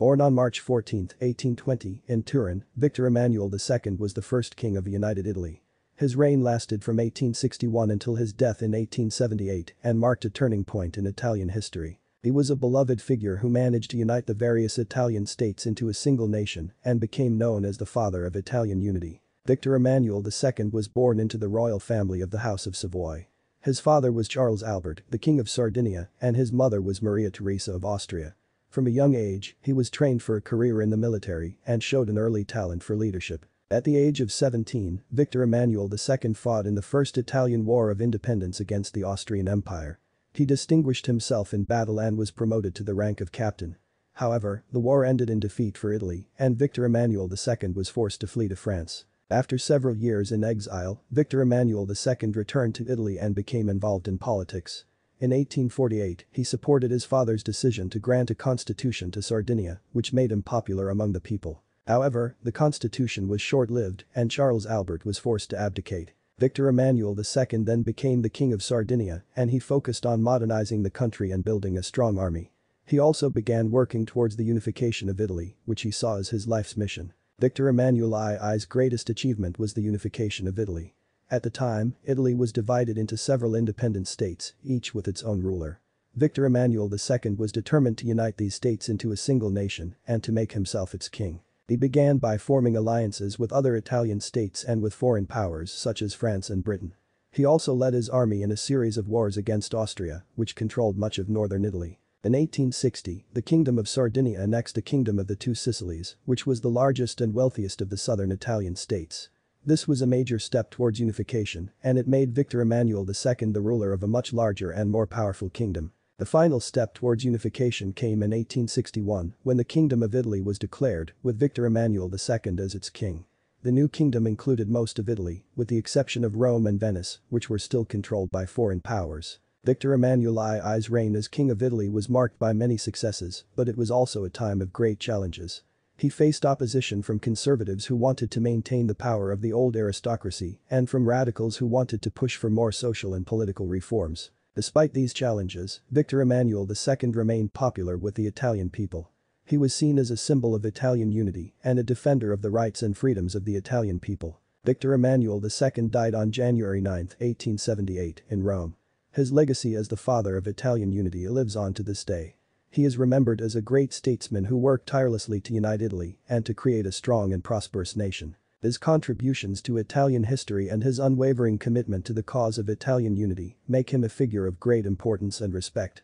Born on March 14, 1820, in Turin, Victor Emmanuel II was the first king of United Italy. His reign lasted from 1861 until his death in 1878 and marked a turning point in Italian history. He was a beloved figure who managed to unite the various Italian states into a single nation and became known as the father of Italian unity. Victor Emmanuel II was born into the royal family of the House of Savoy. His father was Charles Albert, the King of Sardinia, and his mother was Maria Theresa of Austria. From a young age, he was trained for a career in the military and showed an early talent for leadership. At the age of 17, Victor Emmanuel II fought in the First Italian War of Independence against the Austrian Empire. He distinguished himself in battle and was promoted to the rank of captain. However, the war ended in defeat for Italy and Victor Emmanuel II was forced to flee to France. After several years in exile, Victor Emmanuel II returned to Italy and became involved in politics. In 1848, he supported his father's decision to grant a constitution to Sardinia, which made him popular among the people. However, the constitution was short-lived and Charles Albert was forced to abdicate. Victor Emmanuel II then became the king of Sardinia and he focused on modernizing the country and building a strong army. He also began working towards the unification of Italy, which he saw as his life's mission. Victor Emmanuel II's greatest achievement was the unification of Italy. At the time, Italy was divided into several independent states, each with its own ruler. Victor Emmanuel II was determined to unite these states into a single nation and to make himself its king. He began by forming alliances with other Italian states and with foreign powers such as France and Britain. He also led his army in a series of wars against Austria, which controlled much of northern Italy. In 1860, the Kingdom of Sardinia annexed the Kingdom of the Two Sicilies, which was the largest and wealthiest of the southern Italian states. This was a major step towards unification, and it made Victor Emmanuel II the ruler of a much larger and more powerful kingdom. The final step towards unification came in 1861 when the Kingdom of Italy was declared, with Victor Emmanuel II as its king. The new kingdom included most of Italy, with the exception of Rome and Venice, which were still controlled by foreign powers. Victor Emmanuel II's reign as King of Italy was marked by many successes, but it was also a time of great challenges. He faced opposition from conservatives who wanted to maintain the power of the old aristocracy and from radicals who wanted to push for more social and political reforms. Despite these challenges, Victor Emmanuel II remained popular with the Italian people. He was seen as a symbol of Italian unity and a defender of the rights and freedoms of the Italian people. Victor Emmanuel II died on January 9, 1878, in Rome. His legacy as the father of Italian unity lives on to this day. He is remembered as a great statesman who worked tirelessly to unite Italy and to create a strong and prosperous nation. His contributions to Italian history and his unwavering commitment to the cause of Italian unity make him a figure of great importance and respect.